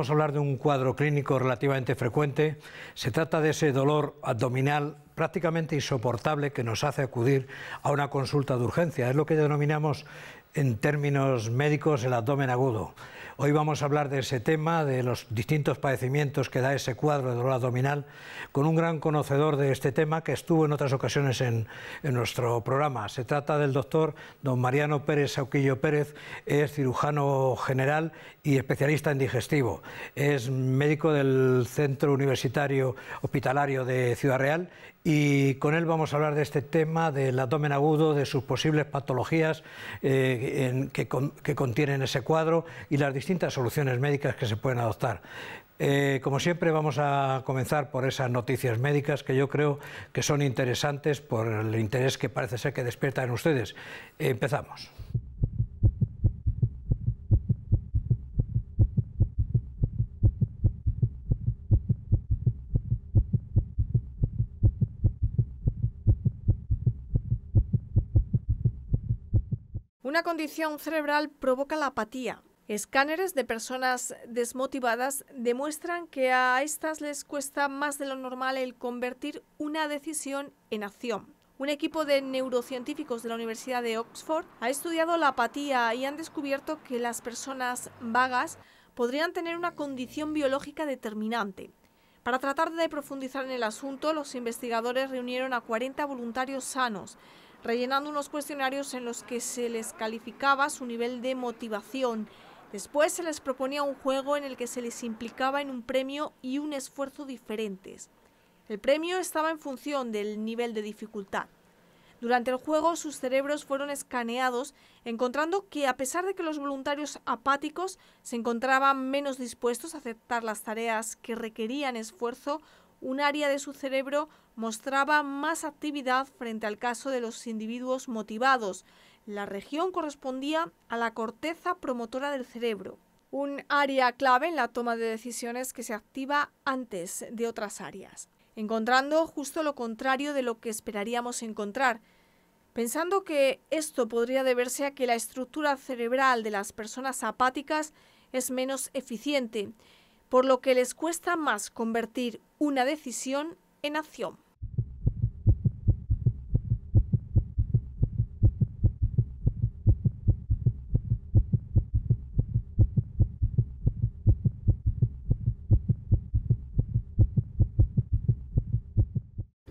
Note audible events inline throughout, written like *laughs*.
Vamos a hablar de un cuadro clínico relativamente frecuente. Se trata de ese dolor abdominal prácticamente insoportable que nos hace acudir a una consulta de urgencia. Es lo que denominamos en términos médicos el abdomen agudo. Hoy vamos a hablar de ese tema, de los distintos padecimientos que da ese cuadro de dolor abdominal, con un gran conocedor de este tema que estuvo en otras ocasiones en, nuestro programa. Se trata del doctor don Mariano Pérez Sauquillo Pérez, es cirujano general y especialista en digestivo. Es médico del Centro Universitario Hospitalario de Ciudad Real y con él vamos a hablar de este tema del abdomen agudo, de sus posibles patologías eh, que, que, contienen ese cuadro y las soluciones médicas que se pueden adoptar. Eh, como siempre vamos a comenzar por esas noticias médicas que yo creo que son interesantes por el interés que parece ser que despiertan en ustedes. empezamos. Una condición cerebral provoca la apatía. Escáneres de personas desmotivadas demuestran que a estas les cuesta más de lo normal el convertir una decisión en acción. Un equipo de neurocientíficos de la Universidad de Oxford ha estudiado la apatía y han descubierto que las personas vagas podrían tener una condición biológica determinante. Para tratar de profundizar en el asunto, los investigadores reunieron a 40 voluntarios sanos rellenando unos cuestionarios en los que se les calificaba su nivel de motivación. Después se les proponía un juego en el que se les implicaba en un premio y un esfuerzo diferentes. El premio estaba en función del nivel de dificultad. Durante el juego sus cerebros fueron escaneados, encontrando que a pesar de que los voluntarios apáticos se encontraban menos dispuestos a aceptar las tareas que requerían esfuerzo, un área de su cerebro mostraba más actividad frente al caso de los individuos motivados. La región correspondía a la corteza promotora del cerebro, un área clave en la toma de decisiones que se activa antes de otras áreas, encontrando justo lo contrario de lo que esperaríamos encontrar, pensando que esto podría deberse a que la estructura cerebral de las personas apáticas es menos eficiente, por lo que les cuesta más convertir una decisión en acción.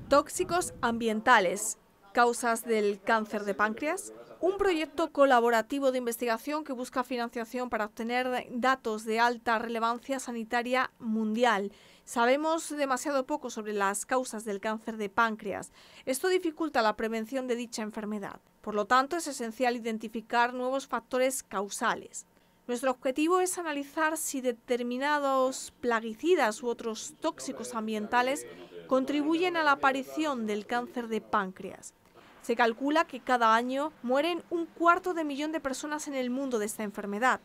Tóxicos ambientales, causas del cáncer de páncreas. Un proyecto colaborativo de investigación que busca financiación para obtener datos de alta relevancia sanitaria mundial. Sabemos demasiado poco sobre las causas del cáncer de páncreas. Esto dificulta la prevención de dicha enfermedad. Por lo tanto, es esencial identificar nuevos factores causales. Nuestro objetivo es analizar si determinados plaguicidas u otros tóxicos ambientales contribuyen a la aparición del cáncer de páncreas. Se calcula que cada año mueren un cuarto de millón de personas en el mundo de esta enfermedad.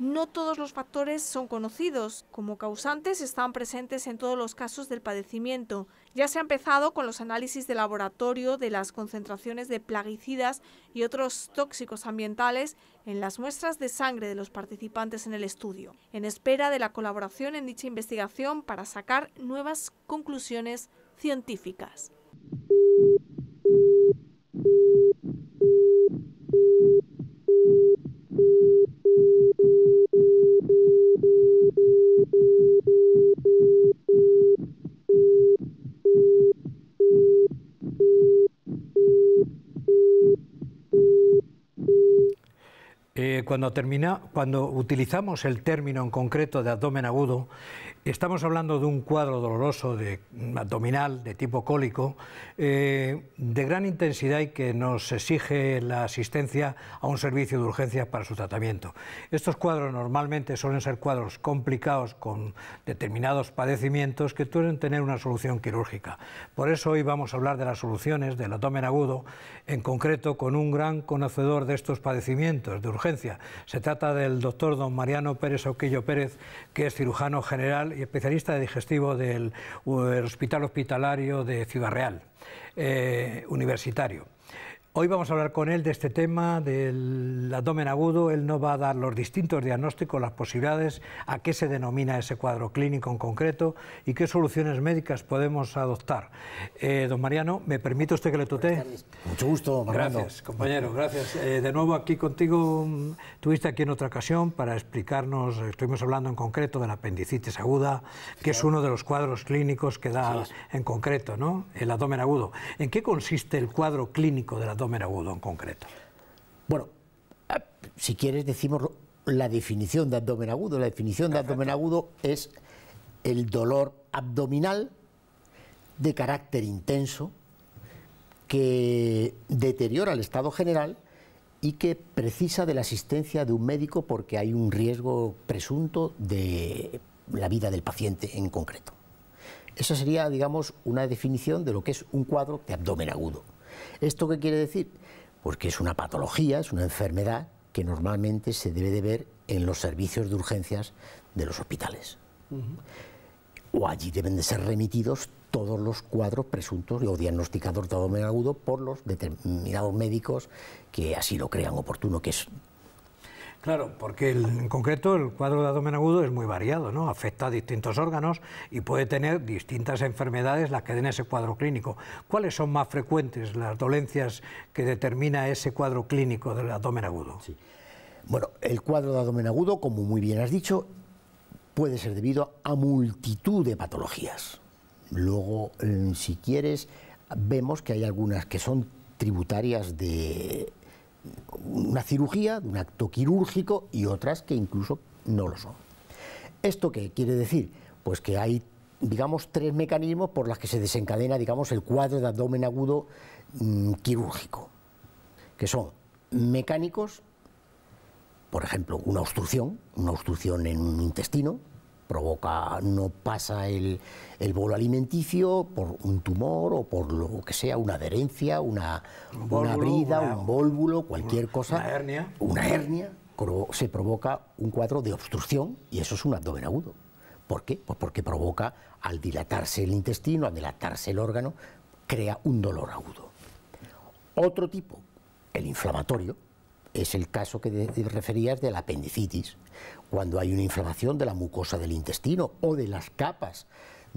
No todos los factores son conocidos. Como causantes están presentes en todos los casos del padecimiento. Ya se ha empezado con los análisis de laboratorio de las concentraciones de plaguicidas y otros tóxicos ambientales en las muestras de sangre de los participantes en el estudio, en espera de la colaboración en dicha investigación para sacar nuevas conclusiones científicas. Cuando, termina, cuando utilizamos el término en concreto de abdomen agudo, estamos hablando de un cuadro doloroso abdominal de tipo cólico eh, de gran intensidad y que nos exige la asistencia a un servicio de urgencia para su tratamiento. Estos cuadros normalmente suelen ser cuadros complicados con determinados padecimientos que suelen tener una solución quirúrgica. Por eso hoy vamos a hablar de las soluciones del abdomen agudo, en concreto con un gran conocedor de estos padecimientos de urgencia se trata del doctor don Mariano Pérez Oquillo Pérez, que es cirujano general y especialista de digestivo del Hospital Hospitalario de Ciudad Real, eh, universitario. Hoy vamos a hablar con él de este tema del abdomen agudo. Él nos va a dar los distintos diagnósticos, las posibilidades, a qué se denomina ese cuadro clínico en concreto y qué soluciones médicas podemos adoptar. Eh, don Mariano, ¿me permite usted que le tutee? Mucho gusto, Mariano. Gracias, compañero, gracias. Eh, de nuevo aquí contigo, tuviste aquí en otra ocasión para explicarnos, estuvimos hablando en concreto de la apendicitis aguda, que es uno de los cuadros clínicos que da en concreto, ¿no? El abdomen agudo. ¿En qué consiste el cuadro clínico del abdomen abdomen agudo en concreto? Bueno, ah, si quieres decimos la definición de abdomen agudo. La definición de abdomen agudo es el dolor abdominal de carácter intenso que deteriora el estado general y que precisa de la asistencia de un médico porque hay un riesgo presunto de la vida del paciente en concreto. Esa sería, digamos, una definición de lo que es un cuadro de abdomen agudo. ¿Esto qué quiere decir? Pues que es una patología, es una enfermedad que normalmente se debe de ver en los servicios de urgencias de los hospitales. O allí deben de ser remitidos todos los cuadros presuntos o diagnosticados de abdomen agudo por los determinados médicos que así lo crean oportuno, que es Claro, porque en concreto el cuadro de abdomen agudo es muy variado, ¿no? Afecta a distintos órganos y puede tener distintas enfermedades las que den ese cuadro clínico. ¿Cuáles son más frecuentes las dolencias que determina ese cuadro clínico del abdomen agudo? Bueno, el cuadro de abdomen agudo, como muy bien has dicho, puede ser debido a multitud de patologías. Luego, si quieres, vemos que hay algunas que son tributarias de una cirugía, un acto quirúrgico y otras que incluso no lo son. ¿Esto qué quiere decir? Pues que hay, digamos, tres mecanismos por los que se desencadena, digamos, el cuadro de abdomen agudo mm, quirúrgico, que son mecánicos, por ejemplo, una obstrucción, una obstrucción en un intestino, provoca, no pasa el, el, bolo alimenticio por un tumor o por lo que sea, una adherencia, una, una brida, un vólvulo, cualquier cosa. Una hernia. Una hernia, se provoca un cuadro de obstrucción y eso es un abdomen agudo. ¿Por qué? Pues porque provoca, al dilatarse el intestino, al dilatarse el órgano, crea un dolor agudo. Otro tipo, el inflamatorio, es el caso que referías de la apendicitis, cuando hay una inflamación de la mucosa del intestino o de las capas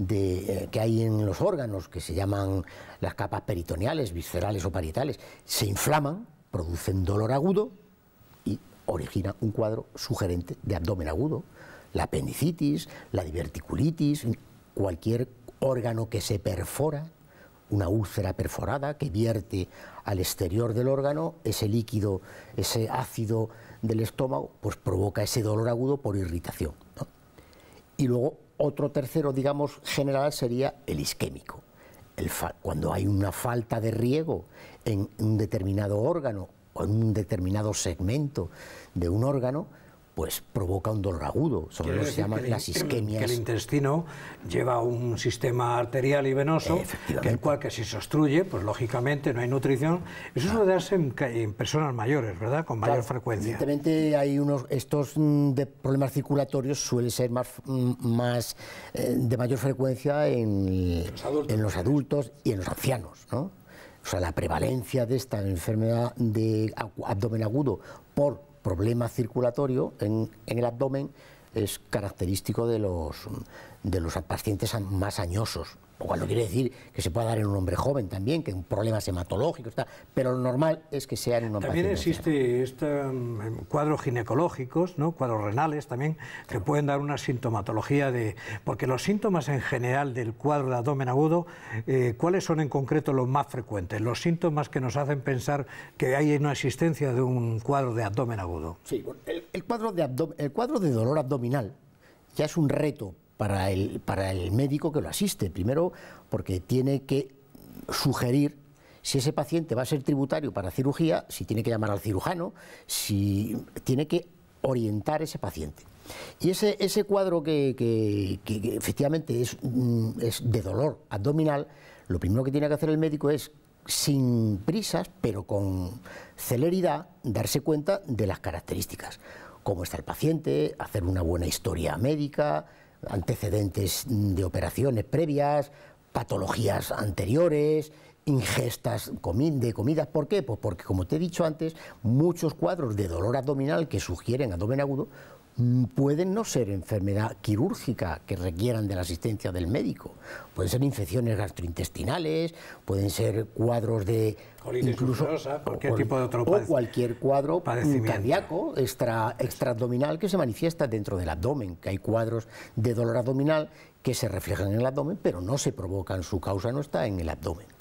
eh, que hay en los órganos, que se llaman las capas peritoneales, viscerales o parietales, se inflaman, producen dolor agudo y origina un cuadro sugerente de abdomen agudo. La apendicitis, la diverticulitis, cualquier órgano que se perfora, una úlcera perforada que vierte al exterior del órgano, ese líquido, ese ácido del estómago, pues provoca ese dolor agudo por irritación. Y luego otro tercero, digamos, general sería el isquémico. El cuando hay una falta de riego en un determinado órgano o en un determinado segmento de un órgano, pues provoca un dolor agudo. Lo que se llaman las isquemias. Que el intestino lleva un sistema arterial y venoso, que el cual que si se obstruye, pues lógicamente no hay nutrición. Eso suele darse en, personas mayores, ¿verdad? Con mayor frecuencia. Evidentemente hay unos estos mm, de problemas circulatorios suelen ser más, mm, más eh, de mayor frecuencia en en los adultos y en los ancianos, ¿no? O sea, la prevalencia de esta enfermedad de abdomen agudo por problema circulatorio en, el abdomen es característico de los, de los pacientes más añosos, o cual no quiere decir que se pueda dar en un hombre joven también, que un problema hematológico está, pero lo normal es que sea en un hombre También existe este, mm, cuadros ginecológicos, ¿no? cuadros renales también, que pueden dar una sintomatología de... Porque los síntomas en general del cuadro de abdomen agudo, eh, ¿cuáles son en concreto los más frecuentes? Los síntomas que nos hacen pensar que hay una existencia de un cuadro de abdomen agudo. Sí, el, cuadro, de el cuadro de dolor abdominal ya es un reto para el, para el médico que lo asiste. Primero, porque tiene que sugerir si ese paciente va a ser tributario para cirugía, si tiene que llamar al cirujano, si tiene que orientar ese paciente. Y ese, ese cuadro que, que, efectivamente es, mm, es, de dolor abdominal, lo primero que tiene que hacer el médico es, sin prisas, pero con celeridad, darse cuenta de las características. Cómo está el paciente, hacer una buena historia médica, antecedentes de operaciones previas, patologías anteriores ingestas de comidas. ¿Por qué? Pues porque, como te he dicho antes, muchos cuadros de dolor abdominal que sugieren abdomen agudo pueden no ser enfermedad quirúrgica que requieran de la asistencia del médico. Pueden ser infecciones gastrointestinales, pueden ser cuadros de incluso cualquier tipo de otro o cualquier cuadro cardíaco extra, extraabdominal que se manifiesta dentro del abdomen, que hay cuadros de dolor abdominal que se reflejan en el abdomen, pero no se provocan, su causa no está en el abdomen.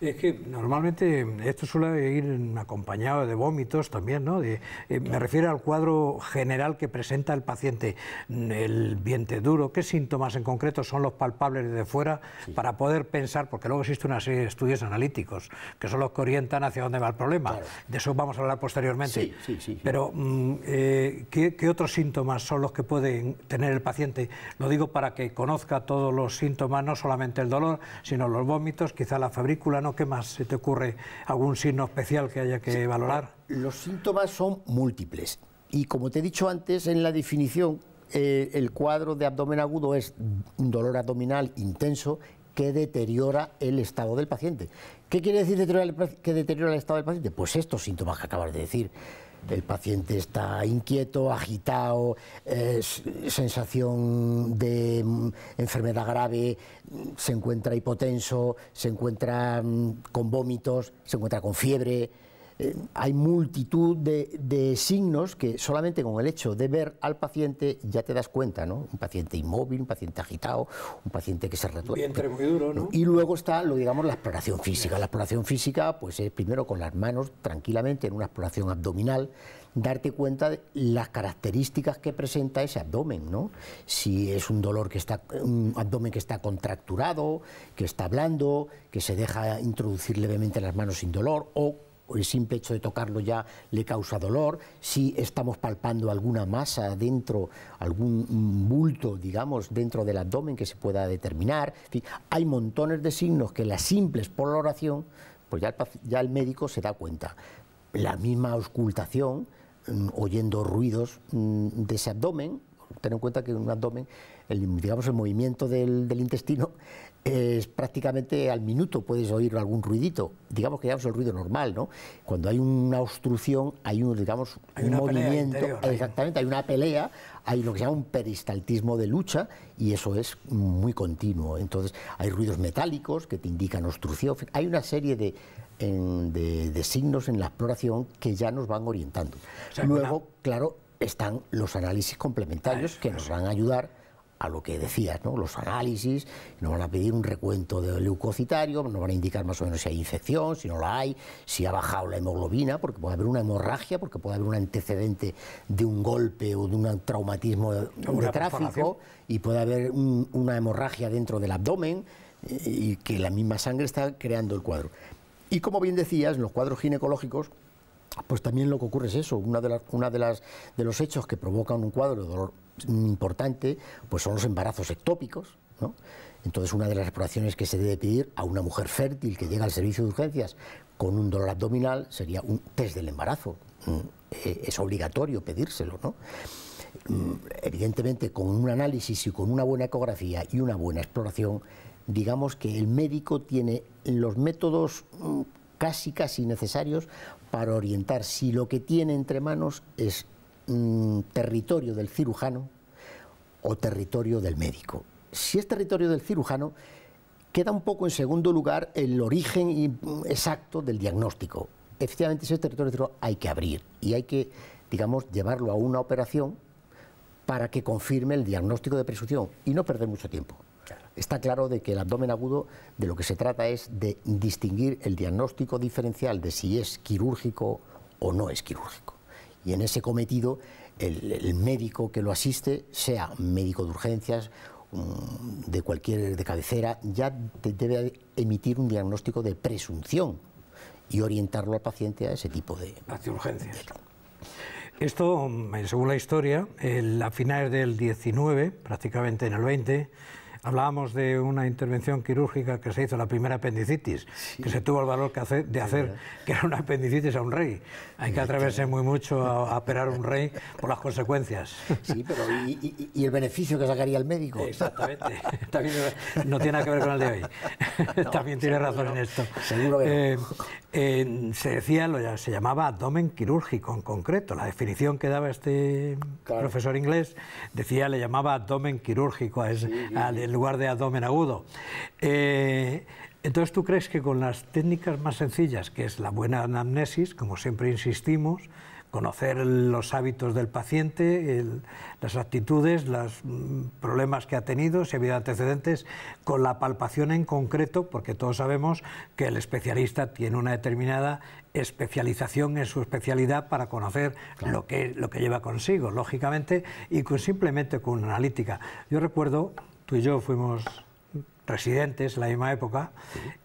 Es que normalmente esto suele ir acompañado de vómitos también, ¿no? Eh, me refiero al cuadro general que presenta el paciente, el vientre duro, ¿qué síntomas en concreto son los palpables de fuera para poder pensar, porque luego existe una serie de estudios analíticos que son los que orientan hacia dónde va el problema. De eso vamos a hablar posteriormente. Sí, sí, Pero, mm, eh, ¿qué, ¿qué otros síntomas son los que puede tener el paciente? Lo digo para que conozca todos los síntomas, no solamente el dolor, sino los vómitos, quizá la febrícula, ¿Qué más se te ocurre? ¿Algún signo especial que haya que valorar? Los síntomas son múltiples. Y como te he dicho antes en la definición, eh, el cuadro de abdomen agudo es un dolor abdominal intenso que deteriora el estado del paciente. ¿Qué quiere decir que deteriora el estado del paciente? Pues estos síntomas que acabas de decir el paciente está inquieto, agitado, sensación de mm, enfermedad grave, se encuentra hipotenso, se encuentra mm, con vómitos, se encuentra con fiebre, eh, hay multitud de, signos que solamente con el hecho de ver al paciente ya te das cuenta, ¿no? Un paciente inmóvil, un paciente agitado, un paciente que se retuerce. muy duro, ¿no? Y luego está, lo digamos, la exploración física. La exploración física, pues es primero con las manos, tranquilamente, en una exploración abdominal, darte cuenta de las características que presenta ese abdomen, ¿no? Si es un dolor que está, un abdomen que está contracturado, que está blando, que se deja introducir levemente las manos sin dolor, o el simple hecho de tocarlo ya le causa dolor, si estamos palpando alguna masa dentro, algún bulto, digamos, dentro del abdomen que se pueda determinar. hay montones de signos que la simple exploración, pues ya el, ya el médico se da cuenta. La misma auscultación, mm, oyendo ruidos mm, de ese abdomen, ten en cuenta que un abdomen, digamos, el movimiento del intestino es prácticamente al minuto puedes oír algún ruidito, digamos que digamos el ruido normal, ¿no? Cuando hay una obstrucción, hay un, digamos, un movimiento, exactamente, hay una pelea, hay lo que se llama un peristaltismo de lucha y eso es muy continuo. Entonces, hay ruidos metálicos que te indican obstrucción, hay una serie de, de, signos en la exploración que ya nos van orientando. Luego, claro, están los análisis complementarios que nos van a ayudar a lo que decías, ¿no? los análisis, nos van a pedir un recuento de leucocitario, nos van a indicar más o menos si hay infección, si no la hay, si ha bajado la hemoglobina, porque puede haber una hemorragia, porque puede haber un antecedente de un golpe o de un traumatismo de, tráfico, y puede haber una hemorragia dentro del abdomen y que la misma sangre está creando el cuadro. Y como bien decías, en los cuadros ginecológicos, pues también lo que ocurre es eso, una de, las, una de, las, de los hechos que provocan un cuadro de dolor importante, pues son los embarazos ectópicos, ¿no? Entonces, una de las exploraciones que se debe pedir a una mujer fértil que llega al servicio de urgencias con un dolor abdominal sería un test del embarazo. Mm, eh, es obligatorio pedírselo, ¿no? Mm, evidentemente, con un análisis y con una buena ecografía y una buena exploración, digamos que el médico tiene los métodos mm, casi casi necesarios para orientar si lo que tiene entre manos es mm, territorio del cirujano o territorio del médico. Si es territorio del cirujano, queda un poco en segundo lugar el origen mm, exacto del diagnóstico. Efectivamente, ese territorio del cirujano hay que abrir y hay que, digamos, llevarlo a una operación para que confirme el diagnóstico de presunción y no perder mucho tiempo. Está claro de que el abdomen agudo de lo que se trata es de distinguir el diagnóstico diferencial de si es quirúrgico o no es quirúrgico. Y en ese cometido, el, médico que lo asiste, sea médico de urgencias, de cualquier de cabecera, ya debe emitir un diagnóstico de presunción y orientarlo al paciente a ese tipo de, urgencias. Esto, según la historia, a finales del 19, prácticamente en el 20, hablábamos de una intervención quirúrgica que se hizo, la primera apendicitis, que se tuvo el valor de hacer, que era una apendicitis a un rey. Hay que atreverse muy mucho a, operar a un rey por las consecuencias. Sí, pero ¿y, el beneficio que sacaría el médico? Exactamente. *laughs* También no tiene nada que ver con el de hoy. *laughs* También tiene razón en esto. Seguro que eh, se decía, se llamaba abdomen quirúrgico en concreto. La definición que daba este profesor inglés decía, le llamaba abdomen quirúrgico, es, en lugar de abdomen agudo. Eh, entonces, ¿tú crees que con las técnicas más sencillas, que es la buena anamnesis, como siempre insistimos, conocer los hábitos del paciente, las actitudes, los mm, problemas que ha tenido, si ha habido antecedentes, con la palpación en concreto, porque todos sabemos que el especialista tiene una determinada especialización en su especialidad para conocer lo, que, lo que lleva consigo, lógicamente, y con, simplemente con una analítica. Yo recuerdo, tú y yo fuimos residentes en la misma época,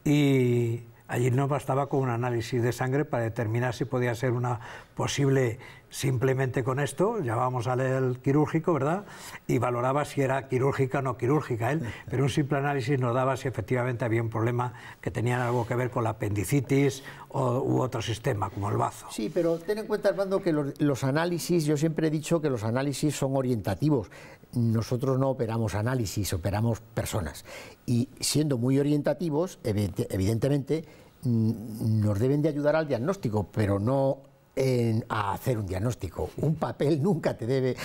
y Allí no bastaba con un análisis de sangre para determinar si podía ser una posible simplemente con esto, llevábamos al quirúrgico, ¿verdad? Y valoraba si era quirúrgica o no quirúrgica él, pero un simple análisis nos daba si efectivamente había un problema que tenía algo que ver con la apendicitis o, u otro sistema, como el bazo. Sí, pero ten en cuenta, Armando, que los, análisis, yo siempre he dicho que los análisis son orientativos. Nosotros no operamos análisis, operamos personas. Y siendo muy orientativos, evidentemente, mm, nos deben de ayudar al diagnóstico, pero no a hacer un diagnóstico. Un papel nunca te debe...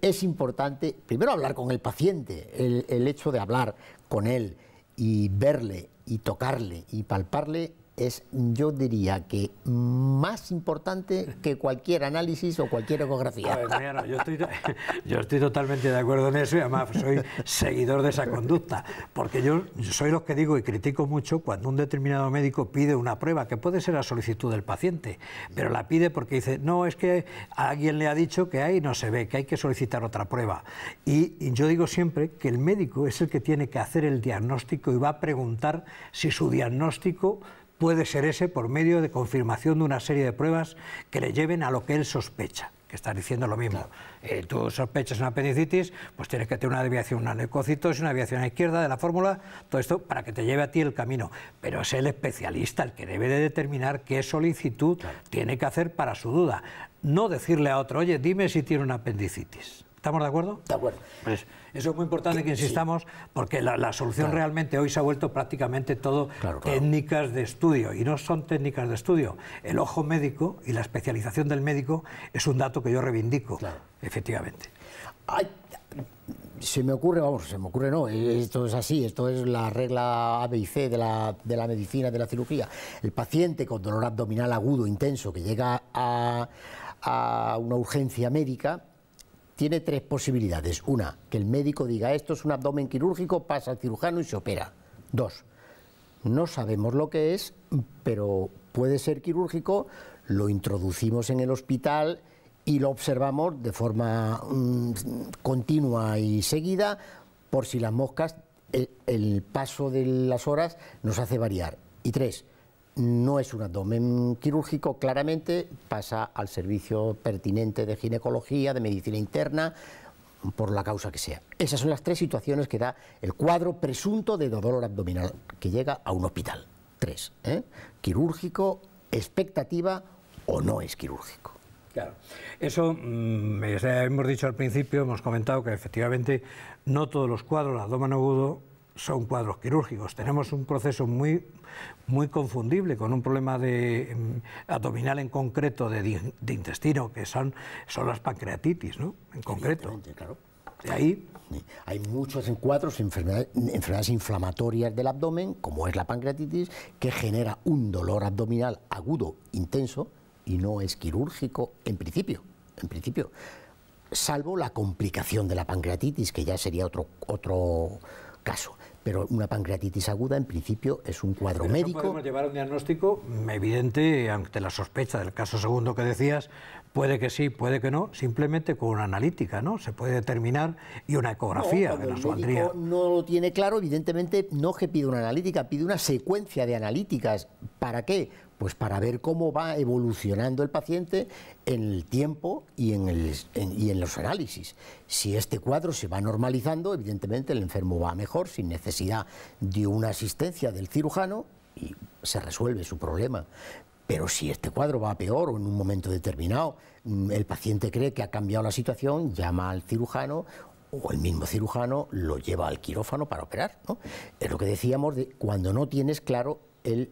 es importante, primero, hablar con el paciente, el, el hecho de hablar con él y verle y tocarle y palparle es, yo diría que más importante que cualquier análisis o cualquier ecografía. *laughs* yo, estoy, totalmente de acuerdo en eso y además soy seguidor de esa conducta, porque yo soy los que digo y critico mucho cuando un determinado médico pide una prueba, que puede ser a solicitud del paciente, pero la pide porque dice, no, es que alguien le ha dicho que ahí no se ve, que hay que solicitar otra prueba. Y yo digo siempre que el médico es el que tiene que hacer el diagnóstico y va a preguntar si su diagnóstico puede ser ese por medio de confirmación de una serie de pruebas que le lleven a lo que él sospecha que estás diciendo lo mismo. Eh, tú sospechas una apendicitis, pues tienes que tener una desviación, una leucocitosis, una desviación a la izquierda de la fórmula, todo esto para que te lleve a ti el camino. Pero es el especialista el que debe de determinar qué solicitud tiene que hacer para su duda. No decirle a otro, oye, dime si tiene una apendicitis. ¿Estamos de acuerdo? De acuerdo. Pues eso es muy importante que insistamos porque la, solución realmente hoy se ha vuelto prácticamente todo técnicas de estudio y no son técnicas de estudio. El ojo médico y la especialización del médico es un dato que yo reivindico, efectivamente. se me ocurre, vamos, se me ocurre no, esto es así, esto es la regla A, B y C de la, de la medicina, de la cirugía. El paciente con dolor abdominal agudo, intenso, que llega a, a una urgencia médica, tiene tres posibilidades. Una, que el médico diga esto es un abdomen quirúrgico, pasa al cirujano y se opera. Dos, no sabemos lo que es, pero puede ser quirúrgico, lo introducimos en el hospital y lo observamos de forma mm, continua y seguida por si las moscas, el paso de las horas nos hace variar. Y tres, no es un abdomen quirúrgico, claramente pasa al servicio pertinente de ginecología, de medicina interna, por la causa que sea. Esas son las tres situaciones que da el cuadro presunto de dolor abdominal que llega a un hospital. Tres. ¿eh? Quirúrgico, expectativa o no es quirúrgico. Claro. Eso, mm, hemos dicho al principio, hemos comentado que efectivamente no todos los cuadros de abdomen agudo son cuadros quirúrgicos. Tenemos un proceso muy, muy confundible con un problema de, mm, abdominal en concreto de, intestino, que son, son las pancreatitis, ¿no? En concreto. Claro. De ahí hay muchos cuadros, enfermedades, enfermedades inflamatorias del abdomen, como es la pancreatitis, que genera un dolor abdominal agudo, intenso, y no es quirúrgico en principio. En principio salvo la complicación de la pancreatitis, que ya sería otro, otro caso. Pero una pancreatitis aguda, en principio, es un cuadro médico. Podemos llevar un diagnóstico evidente ante la sospecha del caso segundo que decías. Puede que sí, puede que no, simplemente con una analítica, ¿no? Se puede determinar y una ecografía que nos el no lo tiene claro, evidentemente no que pide una analítica, pide una secuencia de analíticas. ¿Para qué? Pues para ver cómo va evolucionando el paciente en el tiempo y en, los análisis. Si este cuadro se va normalizando, evidentemente el enfermo va mejor, sin necesidad de una asistencia del cirujano y se resuelve su problema. Pero si este cuadro va peor o en un momento determinado mm, el paciente cree que ha cambiado la situación, llama al cirujano o el mismo cirujano lo lleva al quirófano para operar. Es lo que decíamos de cuando no tienes claro el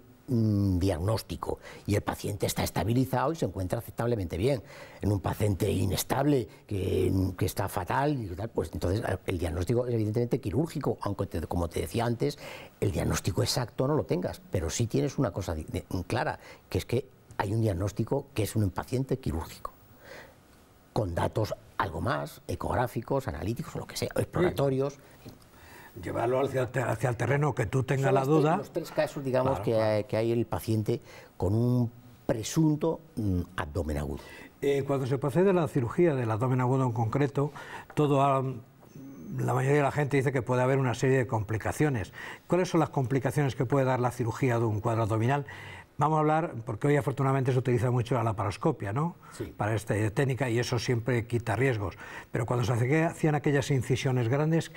diagnóstico y el paciente está estabilizado y se encuentra aceptablemente bien. En un paciente inestable que, está fatal, y tal, pues entonces eh, el diagnóstico es evidentemente quirúrgico, aunque como te decía antes, el diagnóstico exacto no lo tengas, pero sí tienes una cosa clara, que es que hay un diagnóstico que es un paciente quirúrgico, con datos algo más, ecográficos, analíticos lo que sea, exploratorios. Llevarlo hacia, hacia, el terreno que tú tengas la duda. Los tres casos, digamos, que, Hay, que, hay, el paciente con un presunto mm, abdomen agudo. Eh, cuando se procede a la cirugía del abdomen agudo en concreto, todo la mayoría de la gente dice que puede haber una serie de complicaciones. ¿Cuáles son las complicaciones que puede dar la cirugía de un cuadro abdominal? Vamos a hablar, porque hoy afortunadamente se utiliza mucho la laparoscopia, ¿no? Para esta técnica y eso siempre quita riesgos. Pero cuando se hacían aquellas incisiones grandes,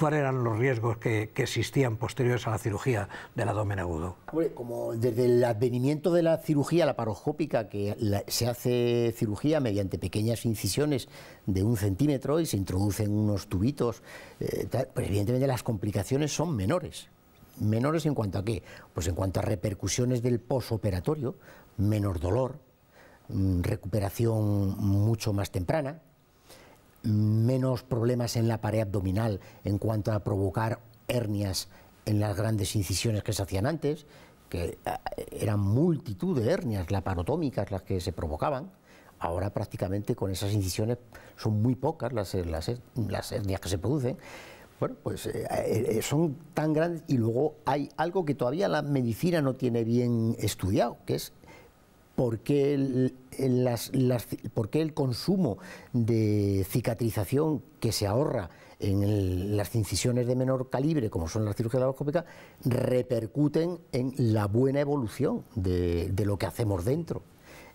¿cuáles eran los riesgos que, existían posteriores a la cirugía del abdomen agudo? como desde el advenimiento de la cirugía laparoscópica, que se hace cirugía mediante pequeñas incisiones de un centímetro y se introducen unos tubitos, eh, pues evidentemente las complicaciones son menores. Menores en cuanto a qué? Pues en cuanto a repercusiones del posoperatorio, menor dolor, mm, recuperación mucho más temprana, menos problemas en la pared abdominal en cuanto a provocar hernias en las grandes incisiones que se hacían antes, que eh, eran multitud de hernias laparotómicas las que se provocaban. Ahora prácticamente con esas incisiones son muy pocas las, las, las hernias que se producen. Bueno, pues eh, eh, son tan grandes y luego hay algo que todavía la medicina no tiene bien estudiado, que es por qué el, consumo de cicatrización que se ahorra en las incisiones de menor calibre, como son las cirugías laparoscópicas, repercuten en la buena evolución de, de lo que hacemos dentro.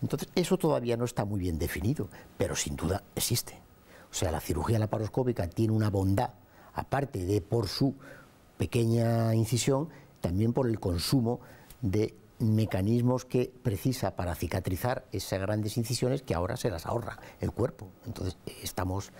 Entonces, eso todavía no está muy bien definido, pero sin duda existe. O sea, la cirugía laparoscópica tiene una bondad aparte de por su pequeña incisión, también por el consumo de mecanismos que precisa para cicatrizar esas grandes incisiones que ahora se las ahorra el cuerpo. Entonces estamos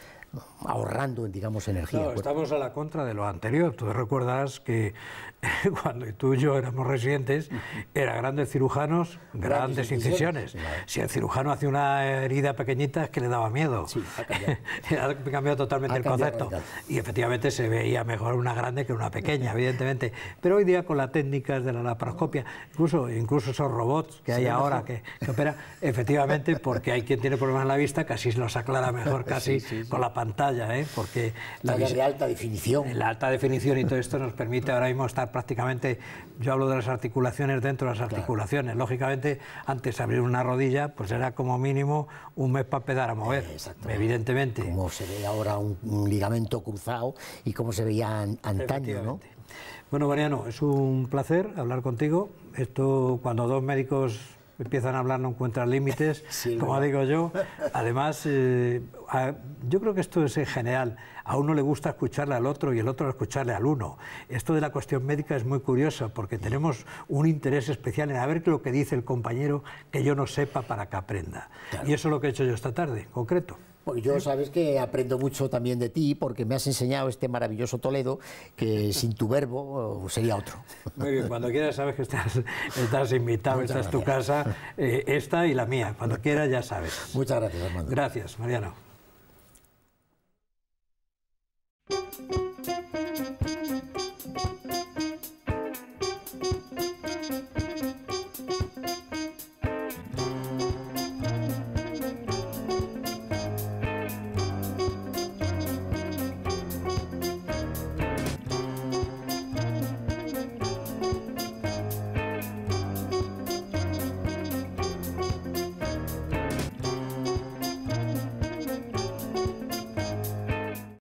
ahorrando, digamos, energía. estamos a la contra de lo anterior. Tú recuerdas que *laughs* cuando tú y yo éramos residentes, eran grandes cirujanos, grandes, incisiones. Si el cirujano hacía una herida pequeñita es que le daba miedo. Sí, ha cambiado. *laughs* ha cambiado totalmente el concepto. Y efectivamente se veía mejor una grande que una pequeña, evidentemente. Pero hoy día con las técnicas de la laparoscopia, incluso, incluso esos robots que hay ahora que, que operan, efectivamente, porque hay quien tiene problemas en la vista, casi los aclara mejor casi *laughs* con la pantalla, ¿eh? porque la de alta definición. La alta definición y todo esto nos permite ahora mismo estar prácticamente, yo hablo de las articulaciones dentro de las articulaciones. Lógicamente, antes de abrir una rodilla, pues era como mínimo un mes para empezar a mover, evidentemente. Como se ve ahora un, ligamento cruzado y como se veía antaño, ¿no? Bueno, Mariano, es un placer hablar contigo. Esto, cuando dos médicos empiezan a hablar no encuentran límites, *laughs* como digo yo. *laughs* Además, eh, yo creo que esto es en general. A uno le gusta escucharle al otro y el otro escucharle al uno. Esto de la cuestión médica es muy curioso porque tenemos un interés especial en a ver lo que dice el compañero que yo no sepa para que aprenda. Y eso es lo que he hecho yo esta tarde, en concreto. Pues yo sabes que aprendo mucho también de ti porque me has enseñado este maravilloso Toledo que sin tu verbo oh, sería otro. Muy bien, cuando quieras sabes que estás, *laughs* estás invitado, esta es tu casa, eh, esta y la mía. Cuando quieras ya sabes. Muchas gracias, Armando. Gracias, Mariano.